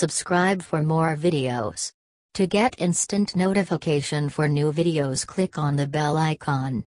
Subscribe for more videos. To get instant notification for new videos click on the bell icon.